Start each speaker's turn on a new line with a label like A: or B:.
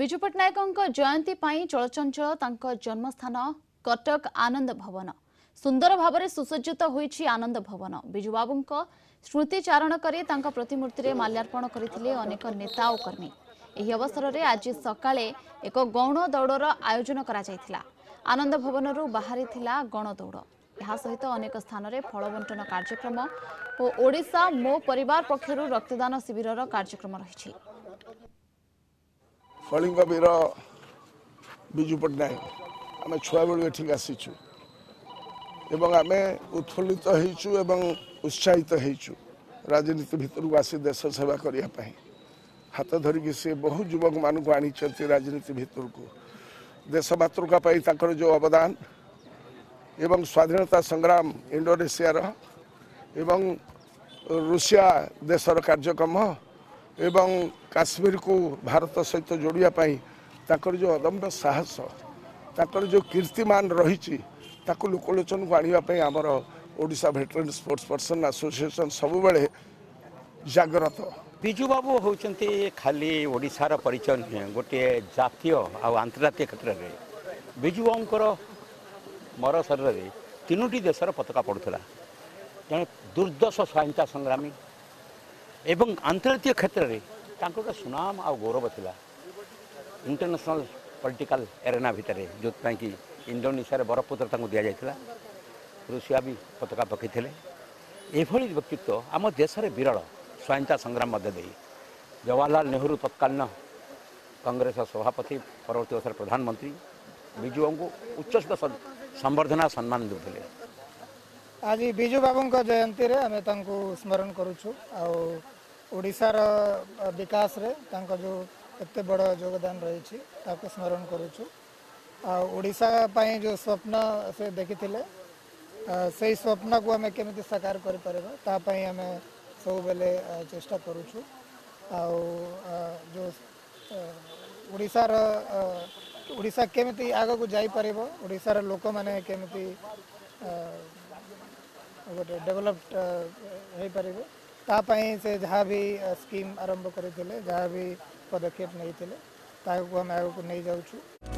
A: ବିଜୁ ପଟ୍ଟନାୟକଙ୍କ ଜୟନ୍ତୀ ପାଇଁ ଚଳଚଞ୍ଚଳ ତାଙ୍କ ଜନ୍ମସ୍ଥାନ କଟକ ଆନନ୍ଦ ଭବନ ସୁନ୍ଦର ଭାବରେ ସୁସଜ୍ଜିତ ହୋଇଛି ଆନନ୍ଦ ଭବନ ବିଜୁବାବୁଙ୍କ ସ୍ମୃତିଚାରଣ କରି ତାଙ୍କ ପ୍ରତିମୂର୍ତ୍ତିରେ ମାଲ୍ୟାର୍ପଣ କରିଥିଲେ ଅନେକ ନେତା ଓ କର୍ମୀ ଏହି ଅବସରରେ ଆଜି ସକାଳେ ଏକ ଗୌଣ ଦୌଡ଼ର ଆୟୋଜନ କରାଯାଇଥିଲା ଆନନ୍ଦ ଭବନରୁ ବାହାରିଥିଲା ଗଣଦୌଡ଼ ଏହା ସହିତ ଅନେକ ସ୍ଥାନରେ ଫଳବଣ୍ଟନ କାର୍ଯ୍ୟକ୍ରମ ଓ ଓଡ଼ିଶା ମୋ ପରିବାର ପକ୍ଷରୁ ରକ୍ତଦାନ ଶିବିରର କାର୍ଯ୍ୟକ୍ରମ ରହିଛି
B: କଳିଙ୍ଗ ବୀର ବିଜୁ ପଟ୍ଟନାୟକ ଆମେ ଛୁଆବେଳୁ ଏଠିକି ଆସିଛୁ ଏବଂ ଆମେ ଉତ୍ଫୁଲ୍ଲିତ ହେଇଛୁ ଏବଂ ଉତ୍ସାହିତ ହେଇଛୁ ରାଜନୀତି ଭିତରକୁ ଆସି ଦେଶ ସେବା କରିବା ପାଇଁ ହାତ ଧରିକି ସେ ବହୁ ଯୁବକମାନଙ୍କୁ ଆଣିଛନ୍ତି ରାଜନୀତି ଭିତରକୁ ଦେଶ ମାତୃକା ପାଇଁ ତାଙ୍କର ଯେଉଁ ଅବଦାନ ଏବଂ ସ୍ୱାଧୀନତା ସଂଗ୍ରାମ ଇଣ୍ଡୋନେସିଆର ଏବଂ ରୁଷିଆ ଦେଶର କାର୍ଯ୍ୟକ୍ରମ ଏବଂ କାଶ୍ମୀରକୁ ଭାରତ ସହିତ ଯୋଡ଼ିବା ପାଇଁ ତାଙ୍କର ଯେଉଁ ଅଦମ୍ୟ ସାହସ ତାଙ୍କର ଯେଉଁ କୀର୍ତ୍ତିମାନ ରହିଛି ତାକୁ ଲୋକଲୋଚନକୁ ଆଣିବା ପାଇଁ ଆମର Odisha veteran sports person association ସବୁବେଳେ ଜାଗ୍ରତ
C: ବିଜୁ ବାବୁ ହେଉଛନ୍ତି ଖାଲି ଓଡ଼ିଶାର ପରିଚୟ ନୁହେଁ ଗୋଟିଏ ଜାତୀୟ ଆଉ ଆନ୍ତର୍ଜାତିକ କ୍ଷେତ୍ରରେ ବିଜୁ ବାବୁଙ୍କର ମର ଶରୀରରେ ତିନୋଟି ଦେଶର ପତାକା ପଡ଼ୁଥିଲା ଜଣେ ଦୁର୍ଦ୍ଦଶ ସ୍ୱାଧୀନତା ସଂଗ୍ରାମୀ ଏବଂ ଆନ୍ତର୍ଜାତୀୟ କ୍ଷେତ୍ରରେ ତାଙ୍କର ଗୋଟେ ସୁନାମ ଆଉ ଗୌରବ ଥିଲା ଇଣ୍ଟରନ୍ୟାସନାଲ ପଲିଟିକାଲ ଏରେନା ଭିତରେ ଯେଉଁଥିପାଇଁ କି ଇଣ୍ଡୋନେସିଆରେ ବରପୁତ୍ର ତାଙ୍କୁ ଦିଆଯାଇଥିଲା ଋଷିଆ ବି ପତାକା ପକାଇଥିଲେ ଏଭଳି ବ୍ୟକ୍ତିତ୍ୱ ଆମ ଦେଶରେ ବିରଳ ସ୍ୱାଧୀନତା ସଂଗ୍ରାମ ମଧ୍ୟ ଦେଇ ଜବାହରଲାଲ ନେହେରୁ ତତ୍କାଳୀନ କଂଗ୍ରେସ ସଭାପତି ପରବର୍ତ୍ତୀ ବର୍ଷରେ ପ୍ରଧାନମନ୍ତ୍ରୀ ବିଜୁବାବୁଙ୍କୁ ଉଚ୍ଚସ୍ତ ସମ୍ବର୍ଦ୍ଧନା ସମ୍ମାନ ଦେଉଥିଲେ
D: आज विजु बाबू जयंती रे आम स्मरण करुशार विकास जो एत बड़ योगदान रही स्मरण करुशापाई जो स्वप्न से देखी से स्वप्न को आम कम साकार करें सब चेष्टा करुचु आज ओडार आग को जापार ओडार लोक मैंने केमी ଗୋଟେ ଡେଭଲପଡ୍ ହୋଇପାରିବ ତା ପାଇଁ ସେ ଯାହା ବି ସ୍କିମ୍ ଆରମ୍ଭ କରିଥିଲେ ଯାହା ବି ପଦକ୍ଷେପ ନେଇଥିଲେ ତାହାକୁ ଆମେ ଆଗକୁ ନେଇଯାଉଛୁ